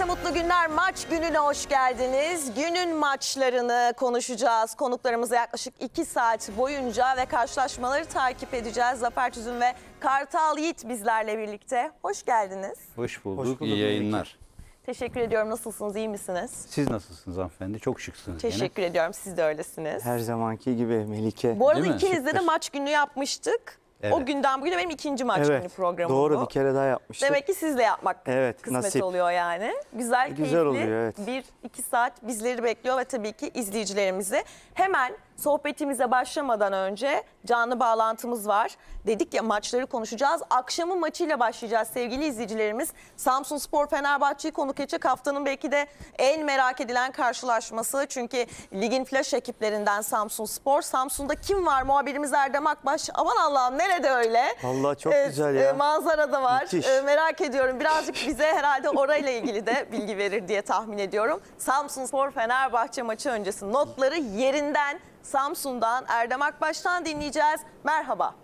Herkese mutlu günler. Maç gününe hoş geldiniz. Günün maçlarını konuşacağız. Konuklarımızla yaklaşık 2 saat boyunca ve karşılaşmaları takip edeceğiz. Zafer Tüzün ve Kartal Yiğit bizlerle birlikte. Hoş geldiniz. Hoş bulduk. Hoş bulduk, İyi yayınlar. Teşekkür ediyorum. Nasılsınız? İyi misiniz? Siz nasılsınız hanımefendi? Çok şıksınız gene. Teşekkür ediyorum. Siz de öylesiniz. Her zamanki gibi Melike. Bu arada Değil ikinizde de maç günü yapmıştık. O Evet. günden bugüne benim ikinci maç günü evet. programım Doğru bu. bir kere daha yapmıştık. Demek ki sizle yapmak Evet, kısmet nasip. oluyor yani. Güzel, Güzel keyifli oluyor, evet. bir iki saat bizleri bekliyor ve tabii ki izleyicilerimizi. Hemen sohbetimize başlamadan önce canlı bağlantımız var. Dedik ya maçları konuşacağız. Akşamın maçıyla başlayacağız sevgili izleyicilerimiz. Samsun Spor Fenerbahçe'yi konuk edecek haftanın belki de en merak edilen karşılaşması. Çünkü ligin flash ekiplerinden Samsun Spor. Samsun'da kim var? Muhabirimiz Erdem Akbaş. Aman Allah'ım nerede öyle? Vallahi çok Evet, güzel e, ya. manzara da var. Müthiş. E, merak ediyorum. Birazcık bize herhalde orayla ilgili de bilgi verir diye tahmin ediyorum. Samsun Spor Fenerbahçe maçı öncesi notları yerinden Samsun'dan Erdem Akbaş'tan dinleyeceğiz. Merhaba.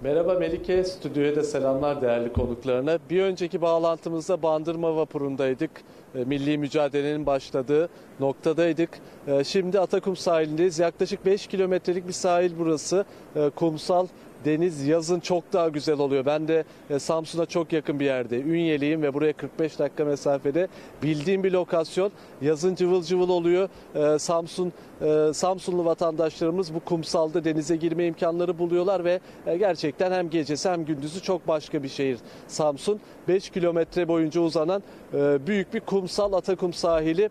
Merhaba Melike, stüdyoya da selamlar değerli konuklarına. Bir önceki bağlantımızda Bandırma Vapuru'ndaydık. E, Milli mücadelenin başladığı noktadaydık. E, Şimdi Atakum sahilindeyiz. Yaklaşık 5 kilometrelik bir sahil burası. E, Kumsal, deniz yazın çok daha güzel oluyor. Ben de e, Samsun'a çok yakın bir yerde. Ünyeliyim ve buraya 45 dakika mesafede. Bildiğim bir lokasyon. Yazın cıvıl cıvıl oluyor. E, Samsun e, Samsunlu vatandaşlarımız bu kumsalda denize girme imkanları buluyorlar ve gerçekten hem gecesi hem gündüzü çok başka bir şehir Samsun. 5 kilometre boyunca uzanan büyük bir kumsal Atakum sahili.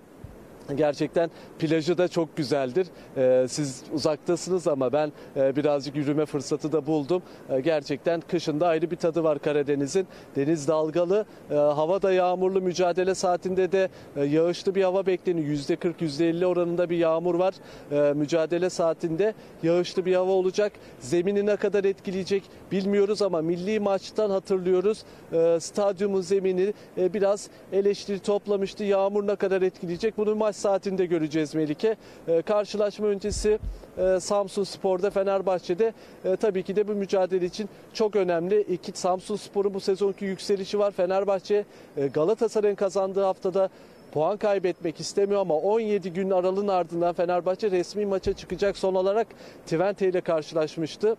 Gerçekten plajı da çok güzeldir. Ee, siz uzaktasınız ama ben e, birazcık yürüme fırsatı da buldum. Ee, gerçekten kışında ayrı bir tadı var Karadeniz'in. Deniz dalgalı, e, hava da yağmurlu. Mücadele saatinde de e, yağışlı bir hava bekleniyor. %40, %50 oranında bir yağmur var. E, mücadele saatinde yağışlı bir hava olacak. Zemini ne kadar etkileyecek bilmiyoruz ama milli maçtan hatırlıyoruz. Stadyumun zemini biraz eleştiri toplamıştı. Yağmur ne kadar etkileyecek bunu maç saatinde göreceğiz Melike. E, karşılaşma öncesi e, Samsun Spor'da Fenerbahçe'de e, tabii ki de bu mücadele için çok önemli. İki Samsun Spor'un bu sezonki yükselişi var. Fenerbahçe e, Galatasaray'ın kazandığı haftada puan kaybetmek istemiyor ama 17 gün aralığın ardından Fenerbahçe resmi maça çıkacak. Son olarak Twente ile karşılaşmıştı.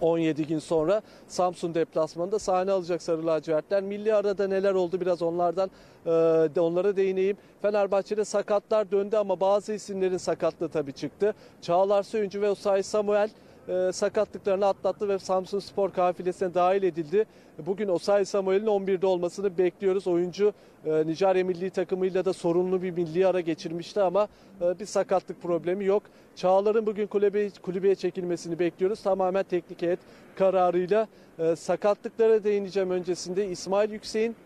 17 gün sonra Samsun deplasmanında sahne alacak Sarı Lacivertler. Milli arada neler oldu biraz onlardan e, onlara değineyim. Fenerbahçe'de sakatlar döndü ama bazı isimlerin sakatlığı tabii çıktı. Çağlar Söyüncü ve Osayi Samuel e, sakatlıklarını atlattı ve Samsun Spor kafilesine dahil edildi. Bugün Osayi Samuel'in 11'de olmasını bekliyoruz. Oyuncu e, Nijerya milli takımıyla da sorunlu bir milli ara geçirmişti ama e, bir sakatlık problemi yok. Çağlar'ın bugün kulübe, kulübeye çekilmesini bekliyoruz. Tamamen teknik heyet kararıyla e, sakatlıklara değineceğim öncesinde. İsmail Yüksek'in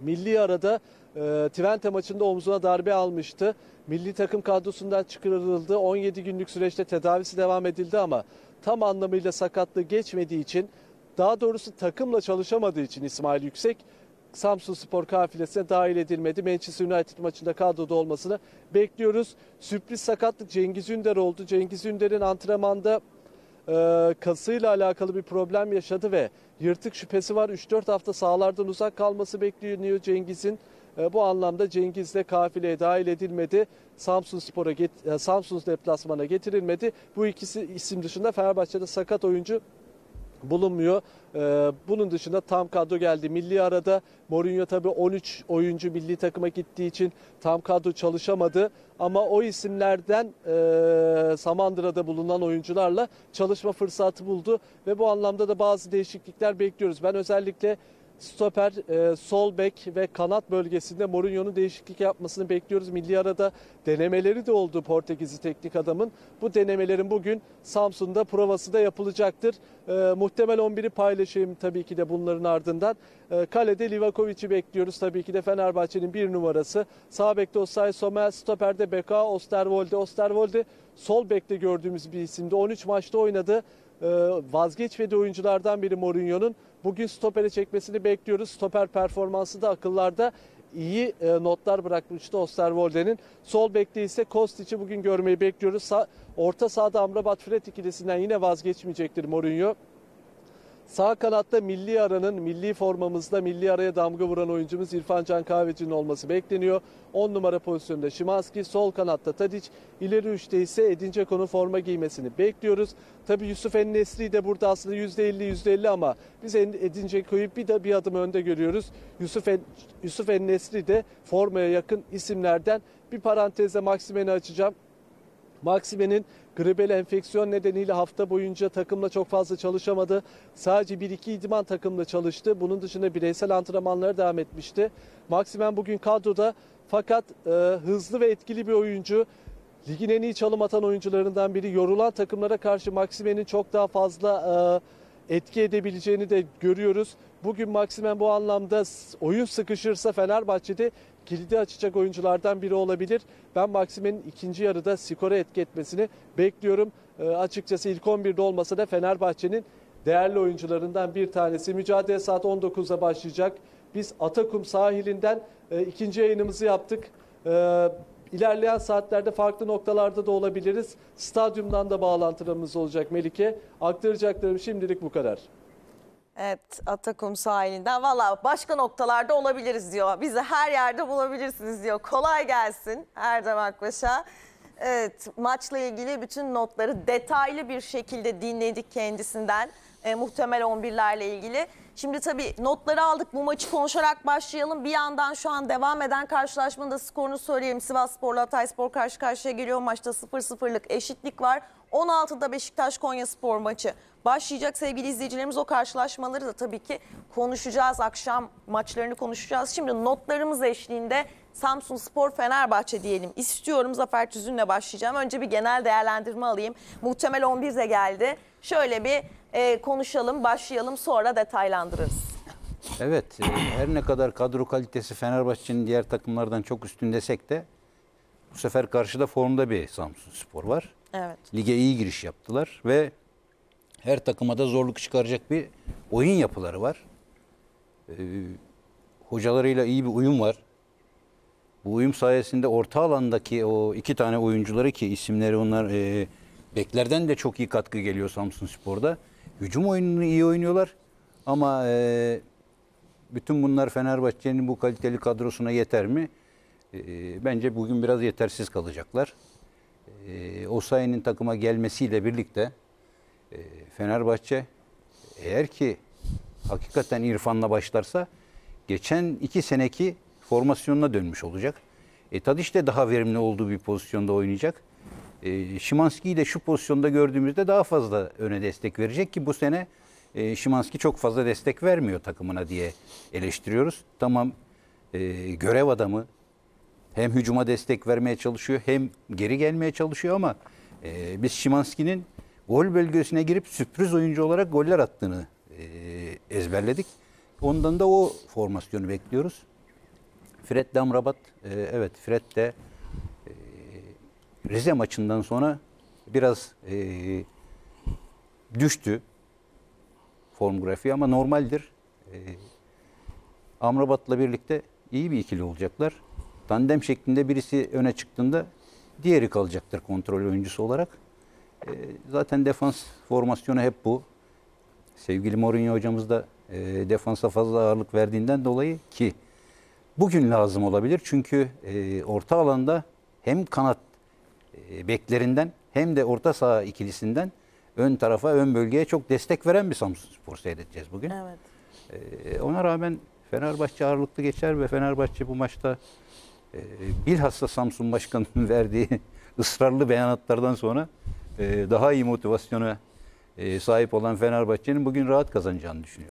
milli arada e, Twente maçında omzuna darbe almıştı. Milli takım kadrosundan çıkarıldı. 17 günlük süreçte tedavisi devam edildi ama tam anlamıyla sakatlığı geçmediği için daha doğrusu takımla çalışamadığı için İsmail Yüksek Samsun Spor kafilesine dahil edilmedi. Manchester United maçında kadroda olmasını bekliyoruz. Sürpriz sakatlık Cengiz Ünder oldu. Cengiz Ünder'in antrenmanda e, kasıyla alakalı bir problem yaşadı ve yırtık şüphesi var. 3-4 hafta sahalardan uzak kalması bekleniyor Cengiz'in. E, bu anlamda Cengiz de kafileye dahil edilmedi. Samsun Spor'a get- e, Samsun deplasmana getirilmedi. Bu ikisi isim dışında Fenerbahçe'de sakat oyuncu bulunmuyor. Ee, bunun dışında tam kadro geldi. Milli arada Mourinho tabii 13 oyuncu milli takıma gittiği için tam kadro çalışamadı. Ama o isimlerden e, Samandıra'da bulunan oyuncularla çalışma fırsatı buldu. Ve bu anlamda da bazı değişiklikler bekliyoruz. Ben özellikle stoper, e, sol bek ve kanat bölgesinde Mourinho'nun değişiklik yapmasını bekliyoruz. Milli arada denemeleri de oldu Portekizli teknik adamın. Bu denemelerin bugün Samsun'da provası da yapılacaktır. E, muhtemel 11'i paylaşayım tabii ki de bunların ardından. E, kalede Livakovic'i bekliyoruz. Tabii ki de Fenerbahçe'nin bir numarası. Sağ bekte Osay Somel, stoperde Beka, Osterwolde. Osterwolde sol bekte gördüğümüz bir isimdi. 13 maçta oynadı. Ee, vazgeçmediği oyunculardan biri Mourinho'nun. Bugün stopere çekmesini bekliyoruz. Stoper performansı da akıllarda iyi e, notlar bırakmıştı Osterwolde'nin. Sol bekte ise Kostic'i bugün görmeyi bekliyoruz. Orta sahada Amrabat Fred ikilisinden yine vazgeçmeyecektir Mourinho. Sağ kanatta milli aranın, milli formamızda milli araya damga vuran oyuncumuz İrfan Can Kahveci'nin olması bekleniyor. 10 numara pozisyonda Şimanski, sol kanatta Tadic, ileri üçte ise Edin Dzeko'nun forma giymesini bekliyoruz. Tabii Yusuf Ennesri de burada aslında %50 %50 ama biz Edin Dzeko'yu bir de bir adım önde görüyoruz. Yusuf en, Yusuf Ennesri de formaya yakın isimlerden. Bir parantezle Maksimen'i açacağım. Maksime'nin gribel enfeksiyon nedeniyle hafta boyunca takımla çok fazla çalışamadı. Sadece 1-2 idman takımla çalıştı. Bunun dışında bireysel antrenmanlara devam etmişti. Maksimen bugün kadroda fakat e, hızlı ve etkili bir oyuncu. Ligin en iyi çalım atan oyuncularından biri. Yorulan takımlara karşı Maksimen'in çok daha fazla e, etki edebileceğini de görüyoruz. Bugün Maksimen bu anlamda oyun sıkışırsa Fenerbahçe'de kilidi açacak oyunculardan biri olabilir. Ben Maksimen'in ikinci yarıda skora etki etmesini bekliyorum. E, açıkçası ilk 11'de olmasa da Fenerbahçe'nin değerli oyuncularından bir tanesi. Mücadele saat 19'da başlayacak. Biz Atakum sahilinden e, ikinci yayınımızı yaptık. E, İlerleyen saatlerde farklı noktalarda da olabiliriz. Stadyumdan da bağlantılarımız olacak Melike. Aktaracaklarım şimdilik bu kadar. Evet Atakum sahilinden valla başka noktalarda olabiliriz diyor. Bizi her yerde bulabilirsiniz diyor. Kolay gelsin Erdem Akbaş'a. Evet maçla ilgili bütün notları detaylı bir şekilde dinledik kendisinden. E, muhtemel 11'lerle ilgili. Şimdi tabii notları aldık bu maçı konuşarak başlayalım. Bir yandan şu an devam eden karşılaşmanın da skorunu söyleyeyim. Sivas Spor'la Hatayspor karşı karşıya geliyor. Maçta 0-0'lık eşitlik var. 16'da Beşiktaş Konya Spor maçı başlayacak sevgili izleyicilerimiz. O karşılaşmaları da tabii ki konuşacağız. Akşam maçlarını konuşacağız. Şimdi notlarımız eşliğinde Samsun Spor Fenerbahçe diyelim istiyorum. Zafer Tüzün'le başlayacağım. Önce bir genel değerlendirme alayım. Muhtemel 11 de geldi. Şöyle bir e, konuşalım, başlayalım sonra detaylandırırız. Evet, e, her ne kadar kadro kalitesi Fenerbahçe'nin diğer takımlardan çok üstün desek de bu sefer karşıda formda bir Samsun Spor var. Evet. Lige iyi giriş yaptılar ve her takıma da zorluk çıkaracak bir oyun yapıları var. Ee, hocalarıyla iyi bir uyum var. Bu uyum sayesinde orta alandaki o iki tane oyuncuları ki isimleri onlar e, beklerden de çok iyi katkı geliyor Samsun Spor'da. Hücum oyununu iyi oynuyorlar ama e, bütün bunlar Fenerbahçe'nin bu kaliteli kadrosuna yeter mi? E, bence bugün biraz yetersiz kalacaklar. E, Osayi'nin takıma gelmesiyle birlikte e, Fenerbahçe eğer ki hakikaten İrfan'la başlarsa geçen iki seneki formasyonuna dönmüş olacak. E, Tadiş de daha verimli olduğu bir pozisyonda oynayacak. E, Şimanski'yi de şu pozisyonda gördüğümüzde daha fazla öne destek verecek ki bu sene e, Şimanski çok fazla destek vermiyor takımına diye eleştiriyoruz. Tamam e, görev adamı hem hücuma destek vermeye çalışıyor hem geri gelmeye çalışıyor ama e, biz Şimanski'nin gol bölgesine girip sürpriz oyuncu olarak goller attığını e, ezberledik. Ondan da o formasyonu bekliyoruz. Fred Damrabat, e, evet Fred de e, Rize maçından sonra biraz e, düştü form grafiği ama normaldir. E, Amrabat'la birlikte iyi bir ikili olacaklar. Tandem şeklinde birisi öne çıktığında diğeri kalacaktır kontrol oyuncusu olarak. E, zaten defans formasyonu hep bu. Sevgili Mourinho hocamız da e, defansa fazla ağırlık verdiğinden dolayı ki bugün lazım olabilir. Çünkü e, orta alanda hem kanat e, beklerinden hem de orta saha ikilisinden ön tarafa, ön bölgeye çok destek veren bir Samsun Spor seyredeceğiz bugün. Evet. Ee, ona rağmen Fenerbahçe ağırlıklı geçer ve Fenerbahçe bu maçta e, bilhassa Samsun Başkanı'nın verdiği ısrarlı beyanatlardan sonra e, daha iyi motivasyona e, sahip olan Fenerbahçe'nin bugün rahat kazanacağını düşünüyorum.